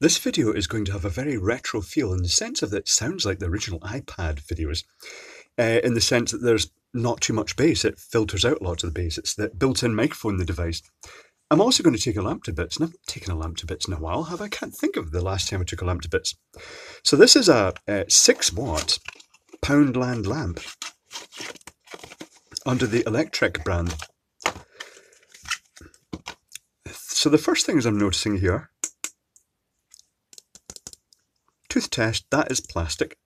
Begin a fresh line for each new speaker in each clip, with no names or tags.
This video is going to have a very retro feel in the sense of that it sounds like the original iPad videos, uh, in the sense that there's not too much bass, it filters out lots of the bass, it's the built-in microphone in the device. I'm also going to take a lamp to bits, and I've taken a lamp to bits in a while, have I? can't think of the last time I took a lamp to bits. So this is a, a 6 watt Poundland lamp under the Electrek brand. So the first things I'm noticing here Tooth test, that is plastic.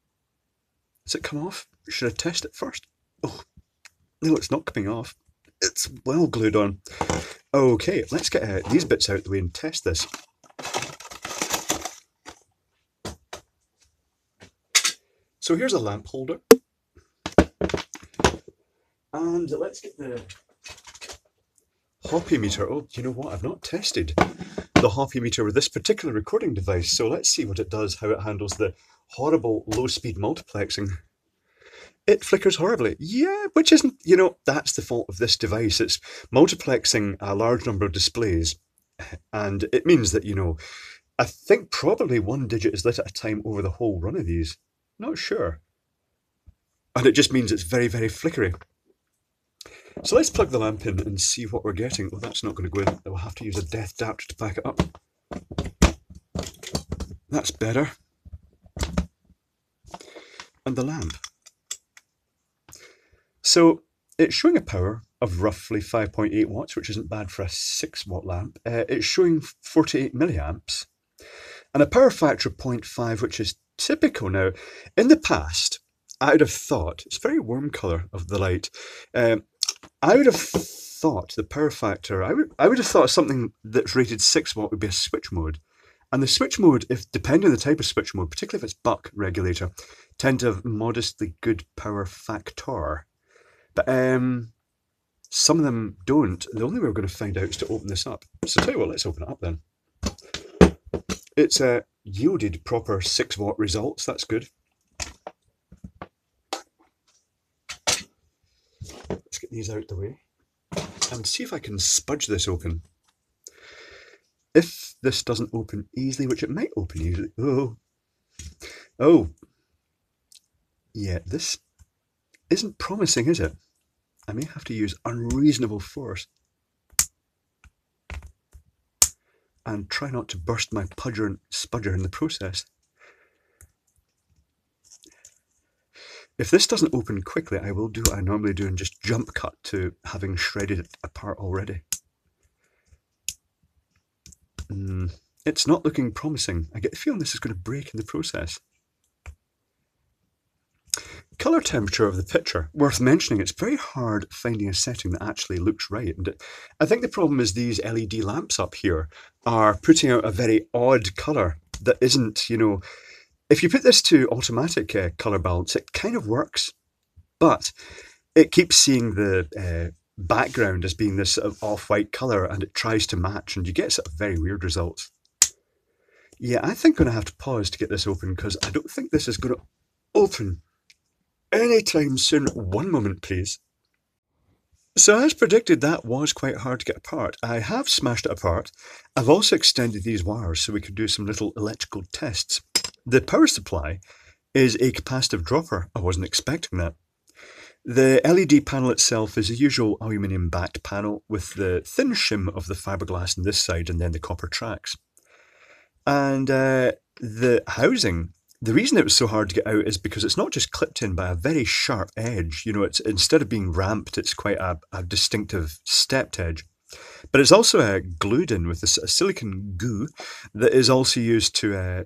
Does it come off? Should I test it first? Oh, no, it's not coming off. It's well glued on. Okay, let's get uh, these bits out of the way and test this. So here's a lamp holder. And let's get the Hopi meter. Oh, you know what? I've not tested the Hopi meter with this particular recording device. So let's see what it does, how it handles the horrible low speed multiplexing. It flickers horribly. Yeah, which isn't, you know, that's the fault of this device. It's multiplexing a large number of displays. And it means that, you know, I think probably one digit is lit at a time over the whole run of these. Not sure. And it just means it's very, very flickery. So let's plug the lamp in and see what we're getting. Oh, that's not going to go in. We'll have to use a death adapter to back it up. That's better. And the lamp. So it's showing a power of roughly 5.8 watts, which isn't bad for a 6 watt lamp. Uh, it's showing 48 milliamps and a power factor of 0.5, which is typical now. In the past, I would have thought, it's very warm colour of the light, um, I would have thought the power factor, I would, I would have thought something that's rated 6 watt would be a switch mode. And the switch mode, if depending on the type of switch mode, particularly if it's buck regulator, tend to have modestly good power factor. But um, some of them don't. The only way we're going to find out is to open this up. So tell you what, let's open it up then. It's uh, yielded proper 6 watt results, that's good. These out the way and see if I can spudge this open. If this doesn't open easily, which it might open easily, oh, oh, yeah, this isn't promising, is it? I may have to use unreasonable force and try not to burst my pudger and spudger in the process. If this doesn't open quickly, I will do what I normally do and just jump cut to having shredded it apart already. Mm, it's not looking promising. I get the feeling this is going to break in the process. Colour temperature of the picture, worth mentioning, it's very hard finding a setting that actually looks right. And I think the problem is these LED lamps up here are putting out a very odd colour that isn't, you know, if you put this to automatic uh, color balance, it kind of works, but it keeps seeing the uh, background as being this sort of off-white color and it tries to match and you get sort of very weird results. Yeah, I think I'm going to have to pause to get this open because I don't think this is going to open anytime soon. One moment, please. So as predicted, that was quite hard to get apart. I have smashed it apart. I've also extended these wires so we could do some little electrical tests. The power supply is a capacitive dropper. I wasn't expecting that. The LED panel itself is a usual aluminium backed panel with the thin shim of the fiberglass on this side and then the copper tracks. And uh, the housing, the reason it was so hard to get out is because it's not just clipped in by a very sharp edge. You know, it's instead of being ramped, it's quite a, a distinctive stepped edge. But it's also uh, glued in with a, a silicon goo that is also used to uh,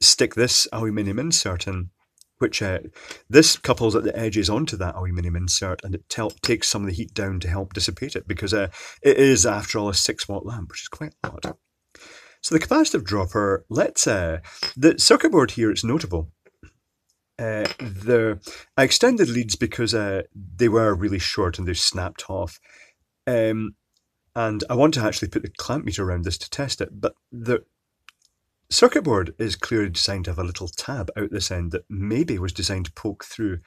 stick this aluminium insert in, which uh, this couples at the edges onto that aluminium insert and it takes some of the heat down to help dissipate it because uh, it is, after all, a 6 watt lamp, which is quite odd. So the capacitive dropper, let's, uh, the circuit board here is notable. Uh, the I extended leads because uh, they were really short and they snapped off. Um, and I want to actually put the clamp meter around this to test it, but the circuit board is clearly designed to have a little tab out this end that maybe was designed to poke through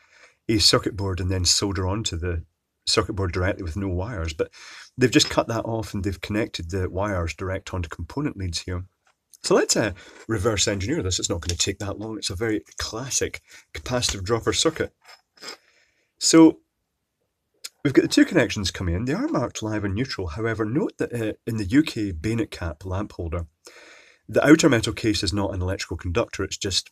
a circuit board and then solder onto the circuit board directly with no wires. But they've just cut that off and they've connected the wires direct onto component leads here. So let's uh, reverse engineer this. It's not going to take that long. It's a very classic capacitive dropper circuit. So we've got the two connections coming in. They are marked live and neutral. However, note that uh, in the UK bayonet cap lamp holder, the outer metal case is not an electrical conductor. It's just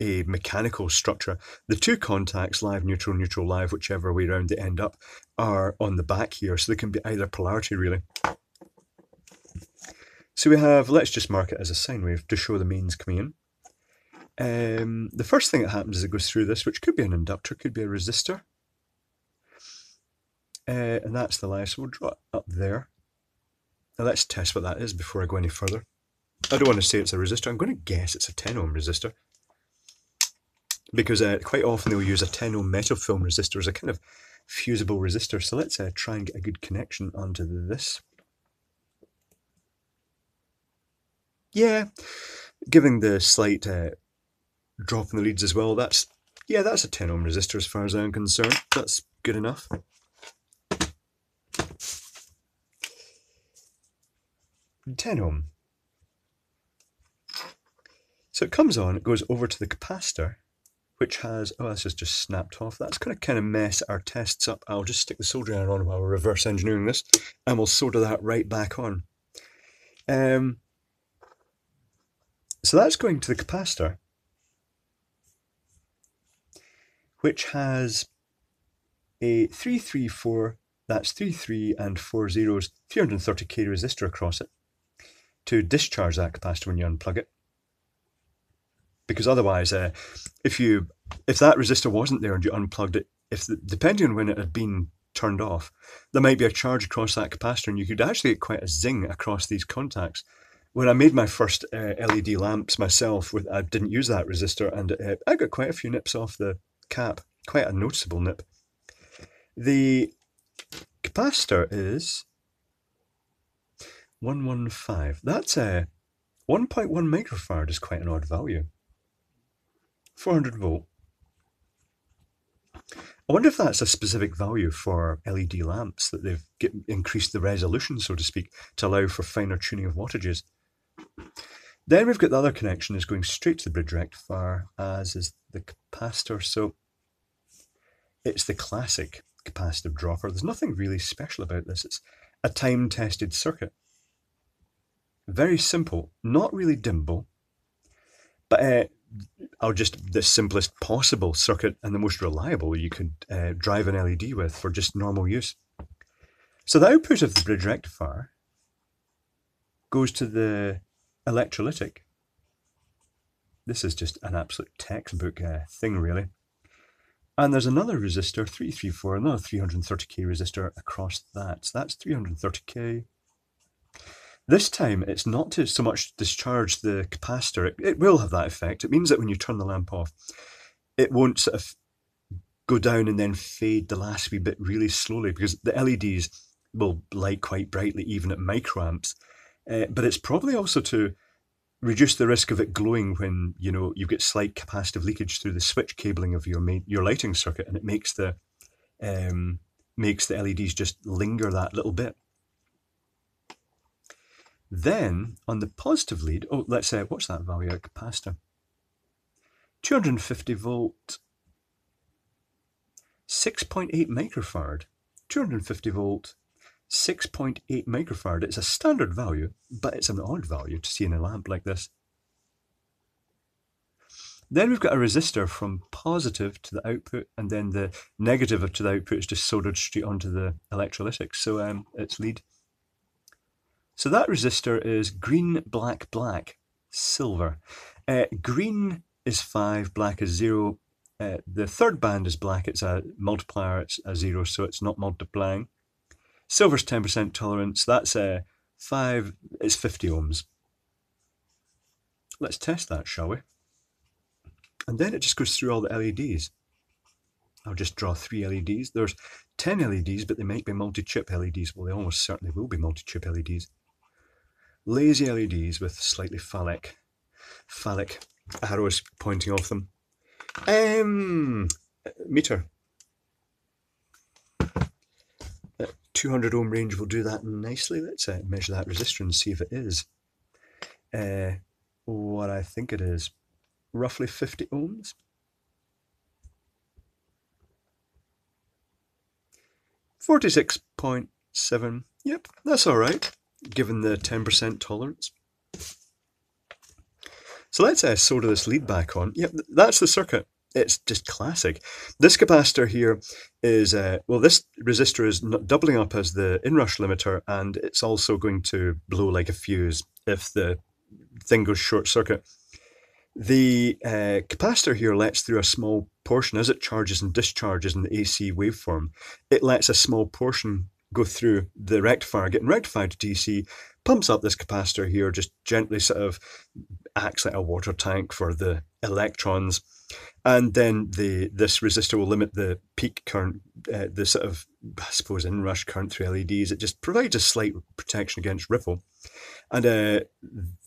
a mechanical structure. The two contacts, live, neutral, neutral, live, whichever way around they end up, are on the back here. So they can be either polarity really. So we have, let's just mark it as a sine wave to show the mains coming in. Um, the first thing that happens is it goes through this, which could be an inductor, could be a resistor. Uh, and that's the live, so we'll draw it up there. Now let's test what that is before I go any further. I don't want to say it's a resistor, I'm going to guess it's a 10 ohm resistor. Because uh, quite often they'll use a 10 ohm metal film resistor as a kind of fusible resistor. So let's uh, try and get a good connection onto this. Yeah, giving the slight uh, drop in the leads as well, that's, yeah, that's a 10 ohm resistor as far as I'm concerned. That's good enough. 10 ohm. So it comes on, it goes over to the capacitor, which has, oh, this is just snapped off. That's going to kind of mess our tests up. I'll just stick the soldering iron on while we're reverse engineering this, and we'll solder that right back on. Um, so that's going to the capacitor, which has a 334, that's 3, 3 and 4 zeros, 330k resistor across it to discharge that capacitor when you unplug it. Because otherwise, uh, if you if that resistor wasn't there and you unplugged it, if the, depending on when it had been turned off, there might be a charge across that capacitor, and you could actually get quite a zing across these contacts. When I made my first uh, LED lamps myself, with I didn't use that resistor, and uh, I got quite a few nips off the cap, quite a noticeable nip. The capacitor is 115. That's a 1.1 microfarad is quite an odd value. 400 volt. I wonder if that's a specific value for LED lamps, that they've get, increased the resolution, so to speak, to allow for finer tuning of wattages. Then we've got the other connection is going straight to the bridge rectifier, as is the capacitor. So it's the classic capacitive dropper. There's nothing really special about this. It's a time-tested circuit. Very simple, not really dimmable, but uh, I'll just the simplest possible circuit and the most reliable you could uh, drive an LED with for just normal use. So the output of the bridge rectifier goes to the electrolytic. This is just an absolute textbook uh, thing, really. And there's another resistor, 334, another 330k resistor across that. So that's 330k this time, it's not to so much discharge the capacitor. It, it will have that effect. It means that when you turn the lamp off, it won't sort of go down and then fade the last wee bit really slowly because the LEDs will light quite brightly even at microamps. Uh, but it's probably also to reduce the risk of it glowing when you know you get slight capacitive leakage through the switch cabling of your main, your lighting circuit, and it makes the um, makes the LEDs just linger that little bit. Then on the positive lead, oh, let's say, what's that value at capacitor? 250 volt, 6.8 microfarad. 250 volt, 6.8 microfarad. It's a standard value, but it's an odd value to see in a lamp like this. Then we've got a resistor from positive to the output, and then the negative to the output is just soldered straight onto the electrolytic. So um, it's lead. So that resistor is green, black, black, silver. Uh, green is 5, black is 0. Uh, the third band is black, it's a multiplier, it's a 0, so it's not multiplying. Silver's 10% tolerance, that's a uh, 5, it's 50 ohms. Let's test that, shall we? And then it just goes through all the LEDs. I'll just draw three LEDs. There's 10 LEDs, but they might be multi-chip LEDs. Well, they almost certainly will be multi-chip LEDs lazy LEDs with slightly phallic, phallic arrows pointing off them. Um, meter. 200 ohm range will do that nicely. Let's uh, measure that resistor and see if it is. Uh, what I think it is, roughly 50 ohms. Forty-six point seven. Yep, that's all right, given the ten percent tolerance. So let's uh, solder this lead back on. Yep, that's the circuit. It's just classic. This capacitor here is, uh, well, this resistor is doubling up as the inrush limiter, and it's also going to blow like a fuse if the thing goes short circuit. The uh, capacitor here lets through a small portion as it charges and discharges in the AC waveform. It lets a small portion go through the rectifier, getting rectified to DC, pumps up this capacitor here, just gently sort of acts like a water tank for the electrons. And then the this resistor will limit the peak current, uh, the sort of, I suppose, inrush current through LEDs. It just provides a slight protection against ripple. And uh,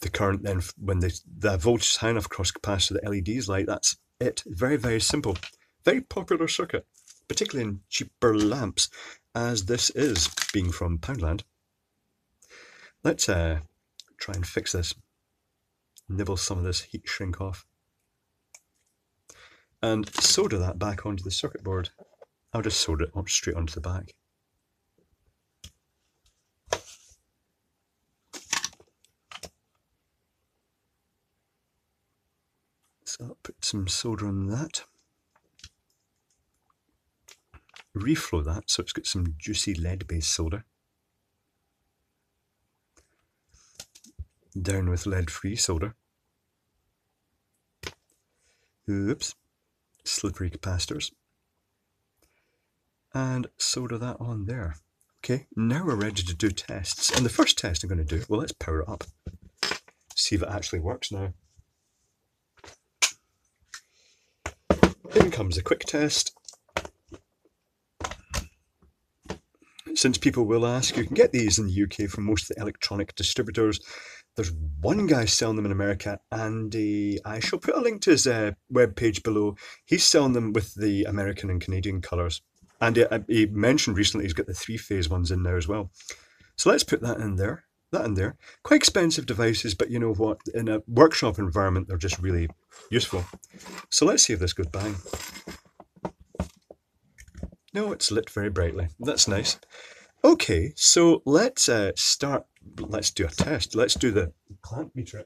the current then, when the, the voltage is high enough across capacitor, the LEDs light, that's it. Very, very simple. Very popular circuit, particularly in cheaper lamps, as this is, being from Poundland. Let's uh, try and fix this. Nibble some of this heat shrink off. And solder that back onto the circuit board. I'll just solder it straight onto the back. So I'll put some solder on that. Reflow that so it's got some juicy lead-based solder. Down with lead-free solder. Oops. Slippery capacitors. And solder that on there. Okay, now we're ready to do tests. And the first test I'm going to do, well, let's power it up. See if it actually works now. In comes a Quicktest. Since people will ask, you can get these in the UK from most of the electronic distributors. There's one guy selling them in America, Andy. I shall put a link to his uh, webpage below. He's selling them with the American and Canadian colours. And he, uh, he mentioned recently he's got the three phase ones in there as well. So let's put that in there that in there. Quite expensive devices, but you know what? In a workshop environment, they're just really useful. So let's see if this goes bang. No, it's lit very brightly. That's nice. Okay, so let's uh, start. Let's do a test. Let's do the clamp meter.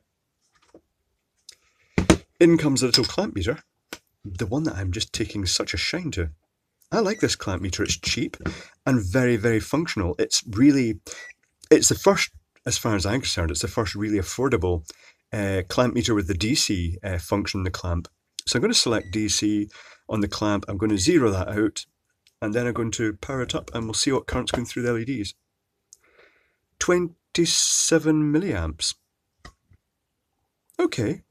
In comes a little clamp meter. The one that I'm just taking such a shine to. I like this clamp meter. It's cheap and very, very functional. It's really, it's the first as far as I'm concerned, it's the first really affordable uh, clamp meter with the DC uh, function in the clamp. So I'm going to select DC on the clamp. I'm going to zero that out. And then I'm going to power it up and we'll see what current's going through the LEDs. 27 milliamps. Okay.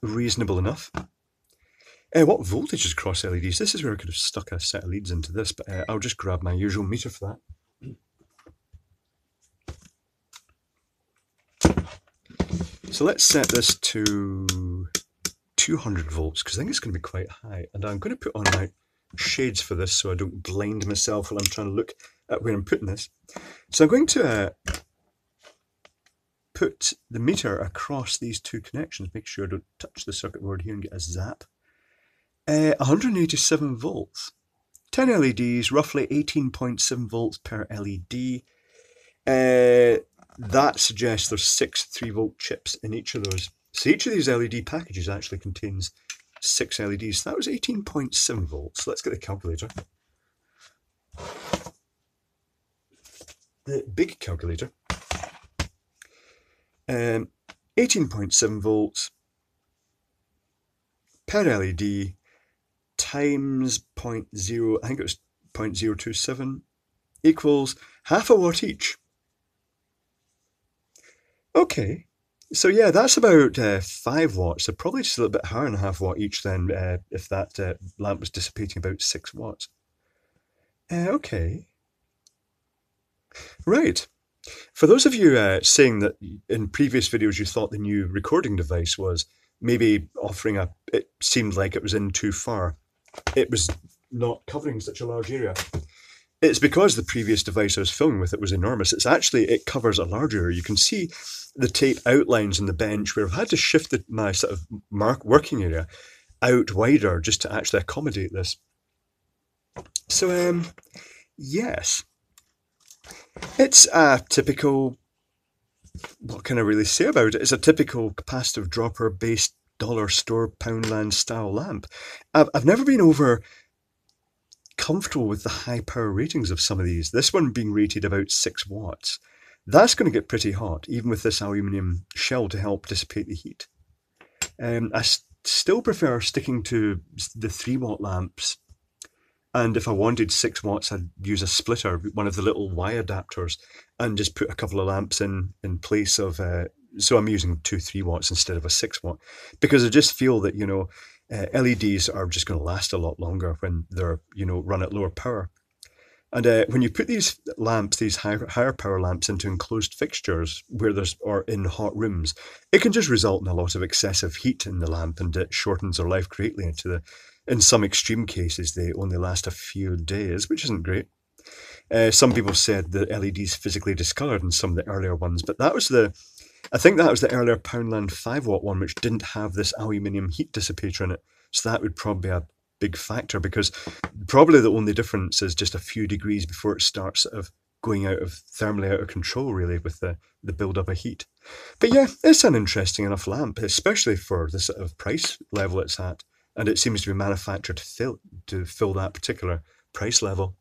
Reasonable enough. Uh, what voltage is across LEDs? This is where I could have stuck a set of leads into this, but uh, I'll just grab my usual meter for that. So let's set this to 200 volts because I think it's going to be quite high. And I'm going to put on my shades for this so I don't blind myself while I'm trying to look at where I'm putting this. So I'm going to uh, put the meter across these two connections, make sure I don't touch the circuit board here and get a zap. Uh, 187 volts. 10 LEDs, roughly 18.7 volts per LED. Uh, that suggests there's six 3 volt chips in each of those. So each of these LED packages actually contains six LEDs. That was 18.7 volts. Let's get the calculator. The big calculator. Um, 18.7 volts per LED times 0.0, I think it was 0.027 equals half a watt each. Okay. So yeah, that's about uh, five watts. So probably just a little bit higher than a half watt each then, uh, if that uh, lamp was dissipating about six watts. Uh, okay. Right. For those of you uh, saying that in previous videos you thought the new recording device was maybe offering a, it seemed like it was in too far. It was not covering such a large area. It's because the previous device I was filming with it was enormous. It's actually, it covers a large area. You can see the tape outlines in the bench where I've had to shift the, my sort of mark working area out wider just to actually accommodate this. So, um, yes, it's a typical. What can I really say about it? It's a typical capacitive dropper based dollar store Poundland style lamp. I've, I've never been over comfortable with the high power ratings of some of these. This one being rated about 6 watts. That's going to get pretty hot, even with this aluminium shell to help dissipate the heat. Um, I still prefer sticking to the 3 watt lamps. And if I wanted 6 watts, I'd use a splitter, one of the little Y adapters, and just put a couple of lamps in, in place of. Uh, so I'm using two 3 watts instead of a 6 watt. Because I just feel that, you know, uh, LEDs are just going to last a lot longer when they're, you know, run at lower power. And uh, when you put these lamps, these higher, higher power lamps into enclosed fixtures where there's or in hot rooms, it can just result in a lot of excessive heat in the lamp and it shortens their life greatly into the in some extreme cases they only last a few days, which isn't great. Uh, some people said the LEDs physically discoloured in some of the earlier ones, but that was the I think that was the earlier Poundland 5 watt one, which didn't have this aluminium heat dissipator in it. So that would probably be a big factor because probably the only difference is just a few degrees before it starts sort of going out of thermally out of control really with the, the build up of heat. But yeah, it's an interesting enough lamp, especially for the sort of price level it's at. And it seems to be manufactured to fill to fill that particular price level.